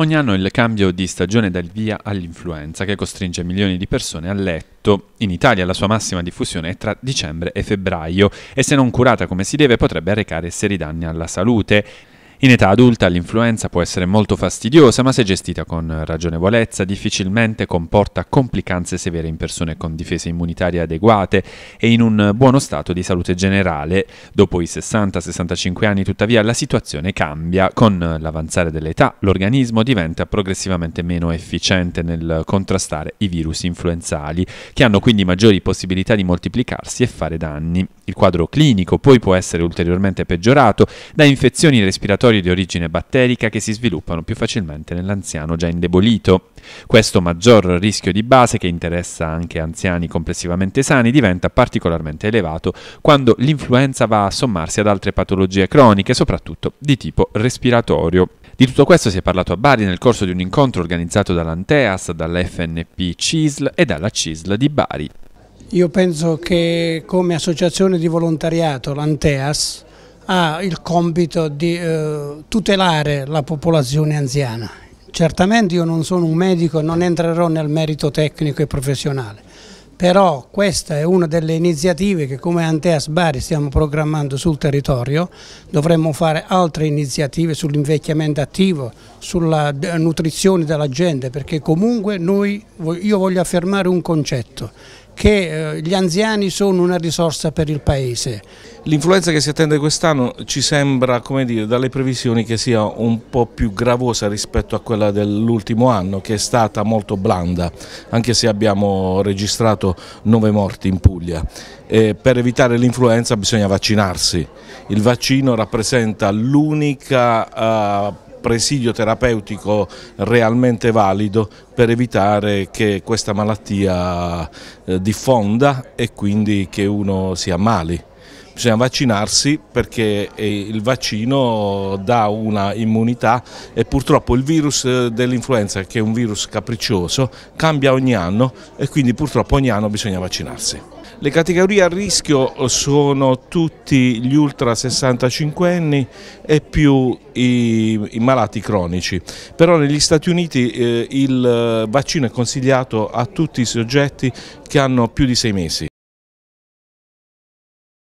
Ogni anno il cambio di stagione dà il via all'influenza che costringe milioni di persone a letto. In Italia la sua massima diffusione è tra dicembre e febbraio e se non curata come si deve potrebbe arrecare seri danni alla salute. In età adulta l'influenza può essere molto fastidiosa, ma se gestita con ragionevolezza difficilmente comporta complicanze severe in persone con difese immunitarie adeguate e in un buono stato di salute generale. Dopo i 60-65 anni tuttavia la situazione cambia. Con l'avanzare dell'età l'organismo diventa progressivamente meno efficiente nel contrastare i virus influenzali, che hanno quindi maggiori possibilità di moltiplicarsi e fare danni. Il quadro clinico poi può essere ulteriormente peggiorato da infezioni respiratorie di origine batterica che si sviluppano più facilmente nell'anziano già indebolito. Questo maggior rischio di base, che interessa anche anziani complessivamente sani, diventa particolarmente elevato quando l'influenza va a sommarsi ad altre patologie croniche, soprattutto di tipo respiratorio. Di tutto questo si è parlato a Bari nel corso di un incontro organizzato dall'Anteas, dall'FNP CISL e dalla CISL di Bari. Io penso che come associazione di volontariato l'Anteas ha il compito di eh, tutelare la popolazione anziana. Certamente io non sono un medico, non entrerò nel merito tecnico e professionale, però questa è una delle iniziative che come Anteas Bari stiamo programmando sul territorio, dovremmo fare altre iniziative sull'invecchiamento attivo, sulla nutrizione della gente, perché comunque noi, io voglio affermare un concetto, che eh, gli anziani sono una risorsa per il Paese. L'influenza che si attende quest'anno ci sembra, come dire, dalle previsioni che sia un po' più gravosa rispetto a quella dell'ultimo anno, che è stata molto blanda, anche se abbiamo registrato nove morti in Puglia. E per evitare l'influenza bisogna vaccinarsi. Il vaccino rappresenta l'unica uh, presidio terapeutico realmente valido per evitare che questa malattia eh, diffonda e quindi che uno si ammali. Bisogna vaccinarsi perché eh, il vaccino dà una immunità e purtroppo il virus eh, dell'influenza, che è un virus capriccioso, cambia ogni anno e quindi purtroppo ogni anno bisogna vaccinarsi. Le categorie a rischio sono tutti gli ultra 65 anni e più i, i malati cronici, però negli Stati Uniti eh, il vaccino è consigliato a tutti i soggetti che hanno più di sei mesi.